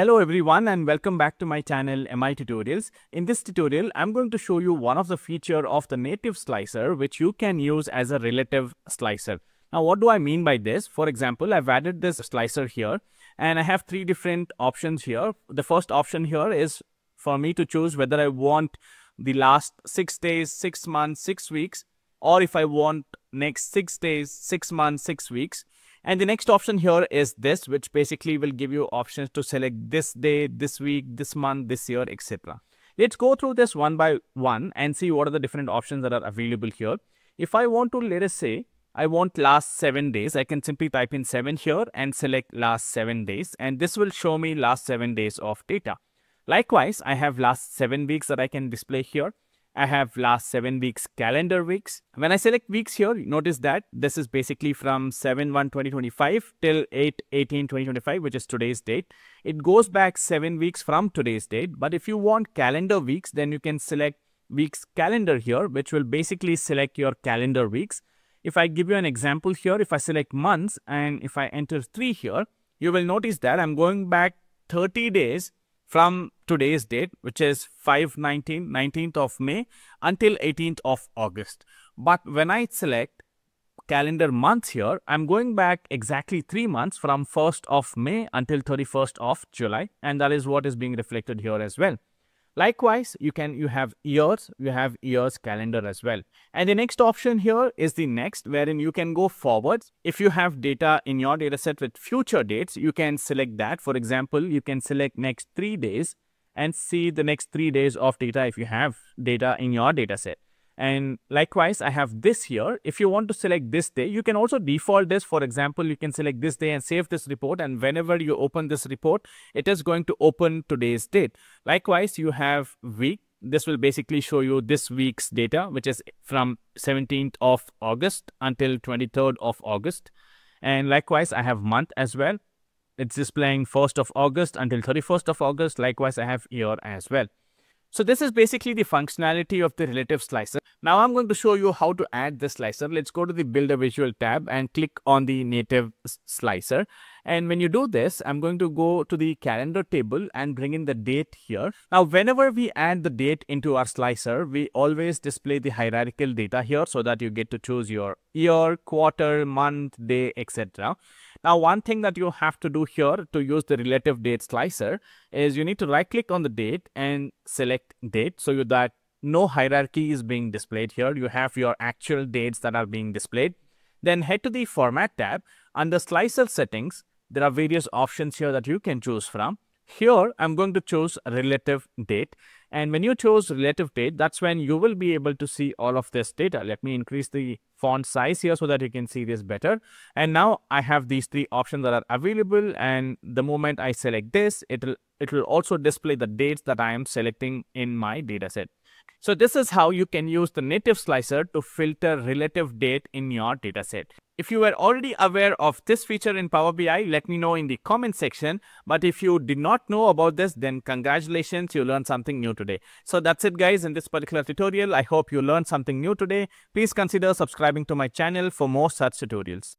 Hello everyone and welcome back to my channel MI Tutorials. In this tutorial, I'm going to show you one of the feature of the native slicer which you can use as a relative slicer. Now what do I mean by this? For example, I've added this slicer here and I have three different options here. The first option here is for me to choose whether I want the last six days, six months, six weeks or if I want next six days, six months, six weeks. And the next option here is this, which basically will give you options to select this day, this week, this month, this year, etc. Let's go through this one by one and see what are the different options that are available here. If I want to, let us say, I want last seven days, I can simply type in seven here and select last seven days. And this will show me last seven days of data. Likewise, I have last seven weeks that I can display here. I have last seven weeks calendar weeks. When I select weeks here, notice that this is basically from 7-1-2025 till 8-18-2025, which is today's date. It goes back seven weeks from today's date. But if you want calendar weeks, then you can select weeks calendar here, which will basically select your calendar weeks. If I give you an example here, if I select months and if I enter 3 here, you will notice that I'm going back 30 days from today's date, which is 519, 19th of May until 18th of August. But when I select calendar months here, I'm going back exactly three months from 1st of May until 31st of July. And that is what is being reflected here as well. Likewise, you can you have years, you have years calendar as well. And the next option here is the next wherein you can go forwards. If you have data in your dataset with future dates, you can select that. For example, you can select next three days and see the next three days of data if you have data in your dataset. And likewise, I have this here. If you want to select this day, you can also default this. For example, you can select this day and save this report. And whenever you open this report, it is going to open today's date. Likewise, you have week. This will basically show you this week's data, which is from 17th of August until 23rd of August. And likewise, I have month as well. It's displaying 1st of August until 31st of August. Likewise, I have year as well. So this is basically the functionality of the relative slicer. Now I'm going to show you how to add this slicer. Let's go to the build a visual tab and click on the native slicer. And when you do this, I'm going to go to the calendar table and bring in the date here. Now, whenever we add the date into our slicer, we always display the hierarchical data here so that you get to choose your year, quarter, month, day, etc. Now, one thing that you have to do here to use the relative date slicer is you need to right click on the date and select date so that no hierarchy is being displayed here. You have your actual dates that are being displayed. Then head to the format tab. Under slicer settings, there are various options here that you can choose from. Here, I'm going to choose relative date. And when you choose relative date, that's when you will be able to see all of this data. Let me increase the font size here so that you can see this better. And now I have these three options that are available. And the moment I select this, it will, it will also display the dates that I am selecting in my dataset. So this is how you can use the native slicer to filter relative date in your dataset. If you were already aware of this feature in Power BI, let me know in the comment section. But if you did not know about this, then congratulations, you learned something new today. So that's it guys in this particular tutorial. I hope you learned something new today. Please consider subscribing to my channel for more such tutorials.